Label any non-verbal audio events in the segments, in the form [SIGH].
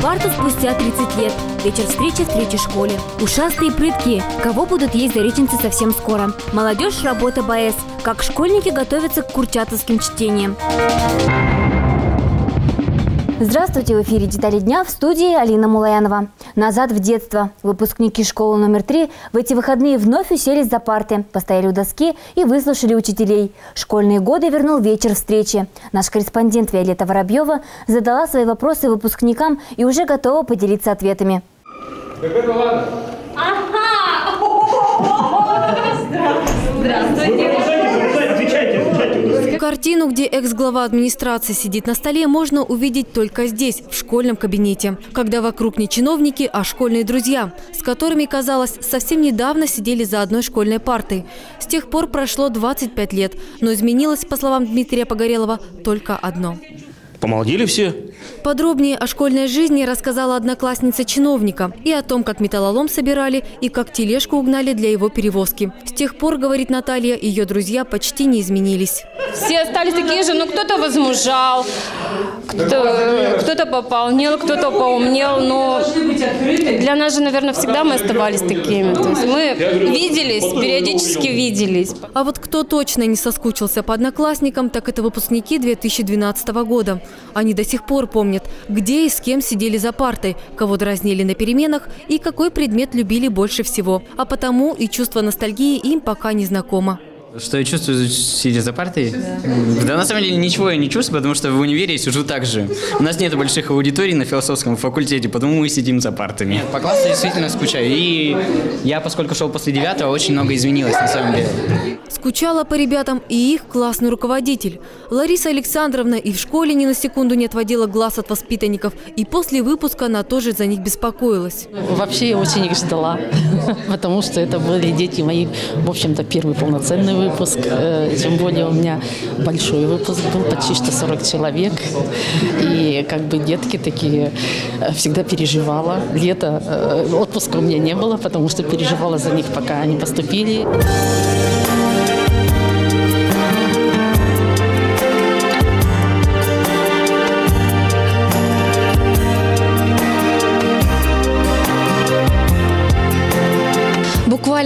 парту спустя 30 лет. Вечер встречи в третьей школе. Ушастые и прыткие. Кого будут есть зареченцы совсем скоро? Молодежь – работа БАЭС. Как школьники готовятся к курчатовским чтениям. Здравствуйте, в эфире «Детали дня» в студии Алина Мулаянова. Назад в детство. Выпускники школы номер три в эти выходные вновь уселись за парты, постояли у доски и выслушали учителей. Школьные годы вернул вечер встречи. Наш корреспондент Виолетта Воробьева задала свои вопросы выпускникам и уже готова поделиться ответами. Здравствуйте. [LAUGHS] Картину, где экс-глава администрации сидит на столе, можно увидеть только здесь, в школьном кабинете. Когда вокруг не чиновники, а школьные друзья, с которыми, казалось, совсем недавно сидели за одной школьной партой. С тех пор прошло 25 лет, но изменилось, по словам Дмитрия Погорелова, только одно. Помолодели все. Подробнее о школьной жизни рассказала одноклассница чиновника и о том, как металлолом собирали и как тележку угнали для его перевозки. С тех пор, говорит Наталья, ее друзья почти не изменились. Все остались такие же, но кто-то возмужал, кто-то кто пополнел, кто-то поумнел, но для нас же, наверное, всегда мы оставались такими. То есть мы виделись, периодически виделись. А вот кто точно не соскучился по одноклассникам, так это выпускники 2012 года. Они до сих пор помнят, где и с кем сидели за партой, кого дразнили на переменах и какой предмет любили больше всего. А потому и чувство ностальгии им пока не знакомо. Что я чувствую, сидя за партой? Да. да, на самом деле ничего я не чувствую, потому что в универе я сижу так же. У нас нет больших аудиторий на философском факультете, потому мы сидим за партами. По классу действительно скучаю. И я, поскольку шел после девятого, очень много изменилось на самом деле. Скучала по ребятам и их классный руководитель. Лариса Александровна и в школе ни на секунду не отводила глаз от воспитанников, и после выпуска она тоже за них беспокоилась. Вообще я очень их ждала, [LAUGHS] потому что это были дети мои, в общем-то, первый полноценный выпуск. Э, тем более у меня большой выпуск был, почти что 40 человек. И как бы детки такие э, всегда переживала. Лето, э, отпуска у меня не было, потому что переживала за них, пока они поступили.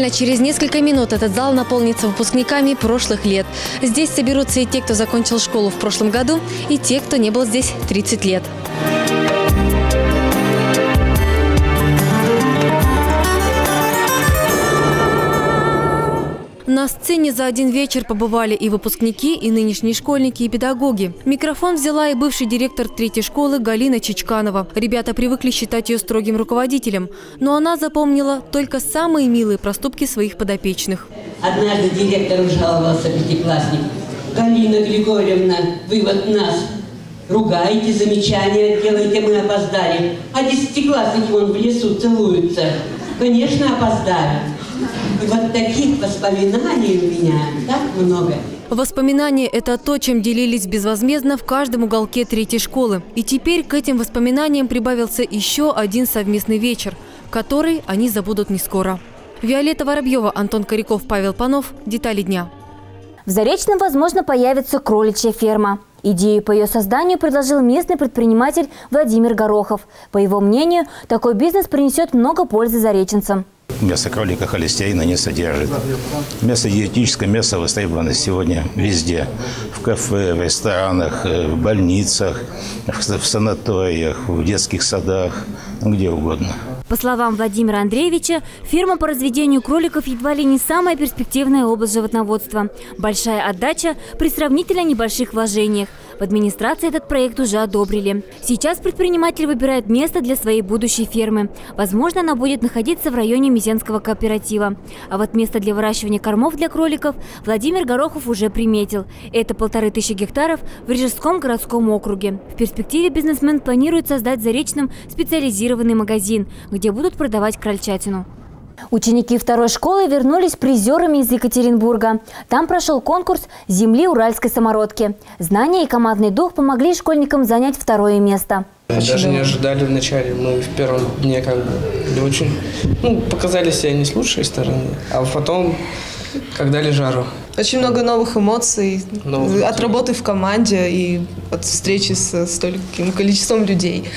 Буквально через несколько минут этот зал наполнится выпускниками прошлых лет. Здесь соберутся и те, кто закончил школу в прошлом году, и те, кто не был здесь 30 лет. На сцене за один вечер побывали и выпускники, и нынешние школьники, и педагоги. Микрофон взяла и бывший директор третьей школы Галина Чичканова. Ребята привыкли считать ее строгим руководителем, но она запомнила только самые милые проступки своих подопечных. Однажды директор жаловался пятиклассник. Галина Григорьевна, вы вот нас ругаете, замечания делаете, мы опоздали. А десятиклассники вон в лесу целуются. Конечно, опоздали. Вот таких воспоминаний у меня так много. Воспоминания – это то, чем делились безвозмездно в каждом уголке третьей школы. И теперь к этим воспоминаниям прибавился еще один совместный вечер, который они забудут не скоро. Виолетта Воробьева, Антон Коряков, Павел Панов. Детали дня. В Заречном, возможно, появится кроличья ферма. Идею по ее созданию предложил местный предприниматель Владимир Горохов. По его мнению, такой бизнес принесет много пользы зареченцам. Мясо кролика холестерина не содержит. Мясо диетическое, мясо востребовано сегодня везде. В кафе, в ресторанах, э, в больницах, в санаториях, в детских садах, где угодно. По словам Владимира Андреевича, фирма по разведению кроликов едва ли не самая перспективная область животноводства. Большая отдача при сравнительно небольших вложениях. Администрации этот проект уже одобрили. Сейчас предприниматель выбирает место для своей будущей фермы. Возможно, она будет находиться в районе Мизенского кооператива. А вот место для выращивания кормов для кроликов Владимир Горохов уже приметил. Это полторы тысячи гектаров в Рижском городском округе. В перспективе бизнесмен планирует создать за Заречном специализированный магазин, где будут продавать крольчатину. Ученики второй школы вернулись призерами из Екатеринбурга. Там прошел конкурс «Земли уральской самородки». Знания и командный дух помогли школьникам занять второе место. Даже не ожидали вначале. Мы в первом дне как бы очень... Ну, показали себя не с лучшей стороны, а потом, как дали жару. Очень много новых эмоций новых от работы в команде и от встречи с стольким количеством людей.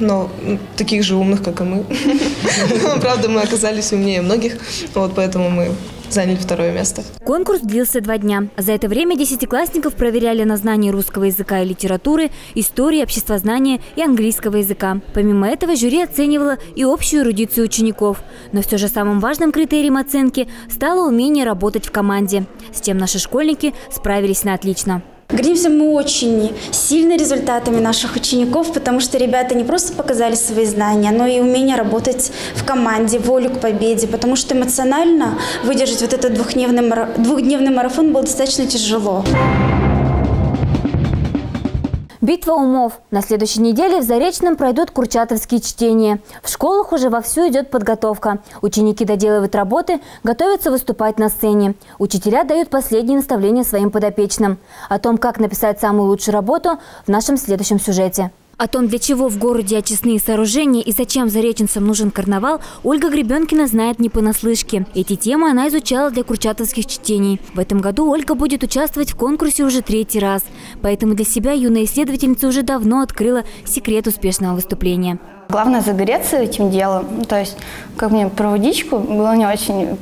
Но таких же умных, как и мы. Правда, мы оказались умнее многих, вот поэтому мы заняли второе место. Конкурс длился два дня. За это время десятиклассников проверяли на знание русского языка и литературы, истории, обществознания и английского языка. Помимо этого, жюри оценивало и общую эрудицию учеников. Но все же самым важным критерием оценки стало умение работать в команде, с чем наши школьники справились на отлично. Гордимся мы очень сильно результатами наших учеников, потому что ребята не просто показали свои знания, но и умение работать в команде, волю к победе, потому что эмоционально выдержать вот этот двухдневный, двухдневный марафон было достаточно тяжело. Битва умов. На следующей неделе в Заречном пройдут курчатовские чтения. В школах уже вовсю идет подготовка. Ученики доделывают работы, готовятся выступать на сцене. Учителя дают последние наставления своим подопечным. О том, как написать самую лучшую работу, в нашем следующем сюжете. О том, для чего в городе очистные сооружения и зачем зареченцам нужен карнавал, Ольга Гребенкина знает не понаслышке. Эти темы она изучала для курчатовских чтений. В этом году Ольга будет участвовать в конкурсе уже третий раз. Поэтому для себя юная исследовательница уже давно открыла секрет успешного выступления. Главное загореться этим делом. Ну, то есть, как мне про водичку было не очень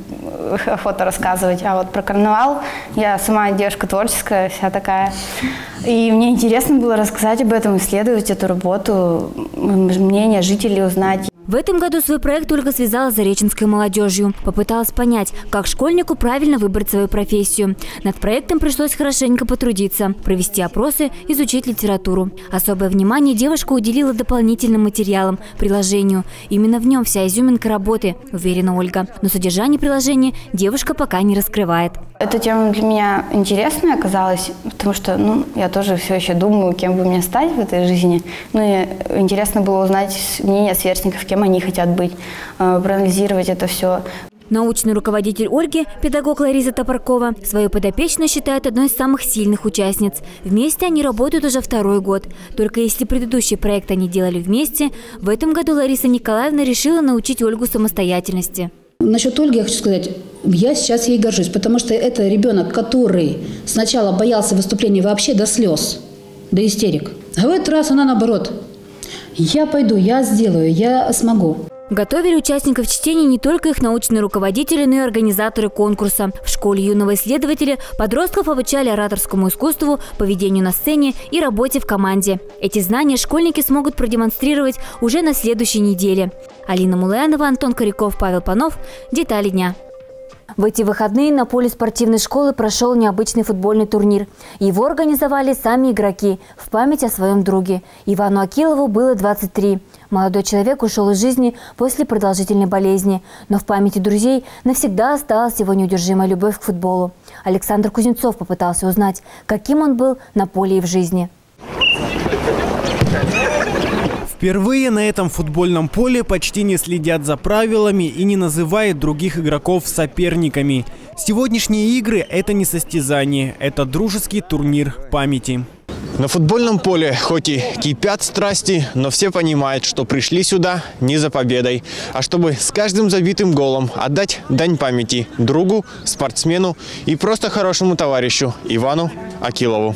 охота рассказывать, а вот про карнавал я сама девушка творческая, вся такая. И мне интересно было рассказать об этом, исследовать эту работу, мнение жителей узнать. В этом году свой проект Ольга связала с зареченской молодежью. Попыталась понять, как школьнику правильно выбрать свою профессию. Над проектом пришлось хорошенько потрудиться, провести опросы, изучить литературу. Особое внимание девушка уделила дополнительным материалам, приложению. Именно в нем вся изюминка работы, уверена Ольга. Но содержание приложения девушка пока не раскрывает. Эта тема для меня интересная оказалась, потому что ну, я тоже все еще думаю, кем бы мне стать в этой жизни. Ну и интересно было узнать мнение сверстников, кем они хотят быть, э, проанализировать это все. Научный руководитель Ольги, педагог Лариса Топоркова, свою подопечную считает одной из самых сильных участниц. Вместе они работают уже второй год. Только если предыдущий проект они делали вместе, в этом году Лариса Николаевна решила научить Ольгу самостоятельности. Насчет Ольги я хочу сказать, я сейчас ей горжусь, потому что это ребенок, который сначала боялся выступления вообще до слез, до истерик. А в этот раз она наоборот. Я пойду, я сделаю, я смогу. Готовили участников чтений не только их научные руководители, но и организаторы конкурса. В школе юного исследователя подростков обучали ораторскому искусству, поведению на сцене и работе в команде. Эти знания школьники смогут продемонстрировать уже на следующей неделе. Алина Мулаянова, Антон Коряков, Павел Панов. Детали дня. В эти выходные на поле спортивной школы прошел необычный футбольный турнир. Его организовали сами игроки в память о своем друге. Ивану Акилову было 23. Молодой человек ушел из жизни после продолжительной болезни. Но в памяти друзей навсегда осталась его неудержимая любовь к футболу. Александр Кузнецов попытался узнать, каким он был на поле и в жизни. Впервые на этом футбольном поле почти не следят за правилами и не называют других игроков соперниками. Сегодняшние игры – это не состязание, это дружеский турнир памяти. На футбольном поле хоть и кипят страсти, но все понимают, что пришли сюда не за победой, а чтобы с каждым забитым голом отдать дань памяти другу, спортсмену и просто хорошему товарищу Ивану Акилову.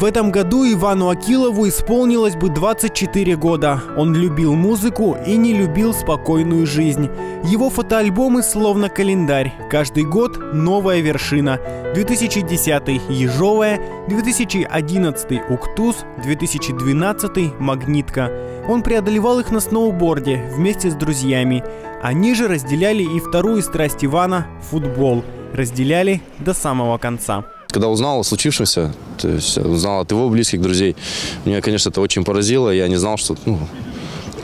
В этом году Ивану Акилову исполнилось бы 24 года. Он любил музыку и не любил спокойную жизнь. Его фотоальбомы словно календарь. Каждый год новая вершина. 2010 Ежовая, 2011 Уктус, 2012 Магнитка. Он преодолевал их на сноуборде вместе с друзьями. Они же разделяли и вторую страсть Ивана – футбол. Разделяли до самого конца. Когда узнал о случившемся, то есть узнал от его близких друзей, меня, конечно, это очень поразило. Я не знал, что ну,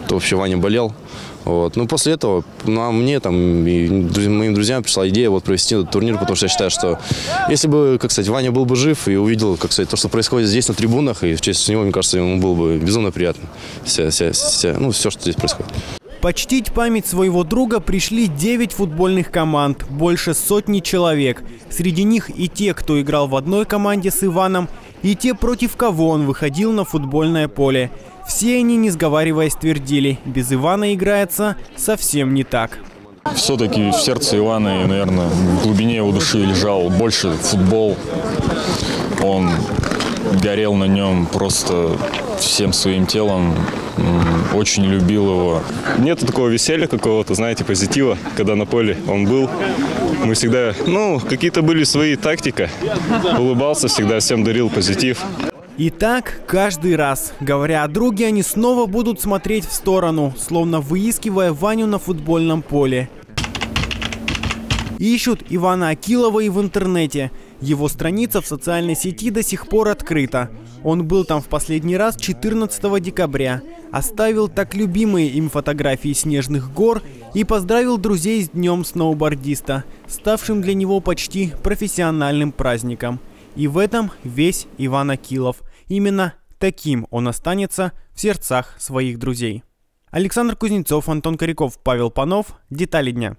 кто вообще Ваня болел. Вот. Ну, после этого ну, а мне там и моим друзьям пришла идея вот провести этот турнир, потому что я считаю, что если бы, как сказать, Ваня был бы жив и увидел, как сказать, то, что происходит здесь на трибунах, и в честь него, мне кажется, ему было бы безумно приятно. Вся, вся, вся, ну, все, что здесь происходит. Почтить память своего друга пришли 9 футбольных команд, больше сотни человек. Среди них и те, кто играл в одной команде с Иваном, и те, против кого он выходил на футбольное поле. Все они, не сговариваясь, твердили, без Ивана играется совсем не так. Все-таки в сердце Ивана, наверное, в глубине его души лежал больше футбол. он горел на нем просто всем своим телом, очень любил его. Нет такого веселья какого-то, знаете, позитива, когда на поле он был. Мы всегда, ну, какие-то были свои тактика. Улыбался всегда, всем дарил позитив. И так каждый раз. Говоря о друге, они снова будут смотреть в сторону, словно выискивая Ваню на футбольном поле. Ищут Ивана Акилова и в интернете. Его страница в социальной сети до сих пор открыта. Он был там в последний раз 14 декабря, оставил так любимые им фотографии снежных гор и поздравил друзей с днем сноубордиста, ставшим для него почти профессиональным праздником. И в этом весь Иван Акилов. Именно таким он останется в сердцах своих друзей. Александр Кузнецов, Антон Коряков, Павел Панов. Детали дня.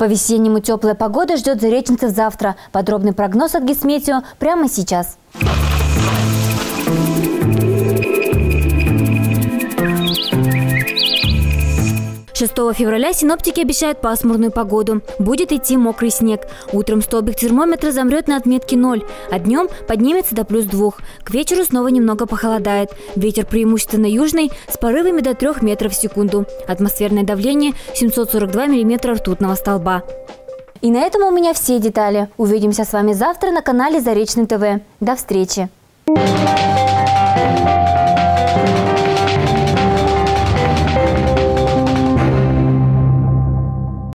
По-весеннему теплая погода ждет зареченцев завтра. Подробный прогноз от Гисметео прямо сейчас. 6 февраля синоптики обещают пасмурную погоду. Будет идти мокрый снег. Утром столбик термометра замрет на отметке 0, а днем поднимется до плюс 2. К вечеру снова немного похолодает. Ветер преимущественно южный с порывами до 3 метров в секунду. Атмосферное давление 742 миллиметра ртутного столба. И на этом у меня все детали. Увидимся с вами завтра на канале Заречный ТВ. До встречи! Thank you.